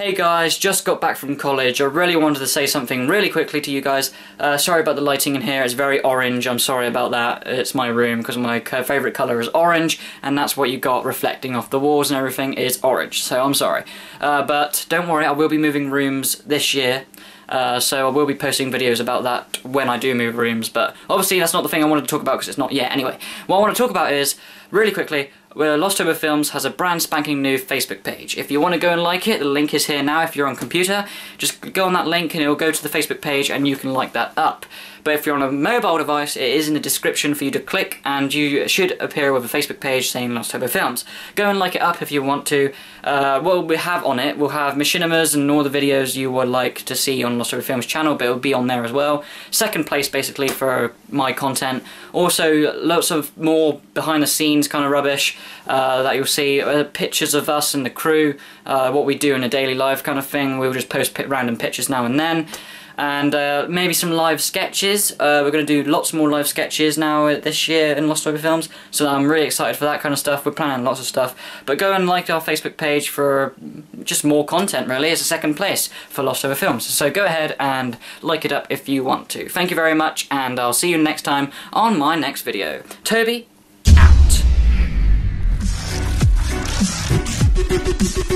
Hey guys, just got back from college. I really wanted to say something really quickly to you guys. Uh, sorry about the lighting in here, it's very orange, I'm sorry about that. It's my room because my favourite colour is orange and that's what you got reflecting off the walls and everything is orange, so I'm sorry. Uh, but don't worry, I will be moving rooms this year. Uh, so I will be posting videos about that when I do move rooms, but obviously that's not the thing I wanted to talk about because it's not yet. Anyway, what I want to talk about is, really quickly, where LosthoboFilmz has a brand spanking new Facebook page. If you want to go and like it, the link is here now if you're on computer. Just go on that link and it'll go to the Facebook page and you can like that up. But if you're on a mobile device, it is in the description for you to click and you should appear with a Facebook page saying LosthoboFilmz. Go and like it up if you want to. Uh, what we have on it, we'll have machinimas and all the videos you would like to see on LosthoboFilmz channel, but it'll be on there as well. Second place basically for my content. Also lots of more behind the scenes kind of rubbish uh, that you'll see. Uh, pictures of us and the crew, uh, what we do in a daily life kind of thing. We'll just post random pictures now and then and uh, maybe some live sketches. We're going to do lots more live sketches now this year in LosthoboFilmz, so I'm really excited for that kind of stuff. We're planning lots of stuff. But go and like our Facebook page for just more content, really. It's a second place for LosthoboFilmz. So go ahead and like it up if you want to. Thank you very much, and I'll see you next time on my next video. Toby,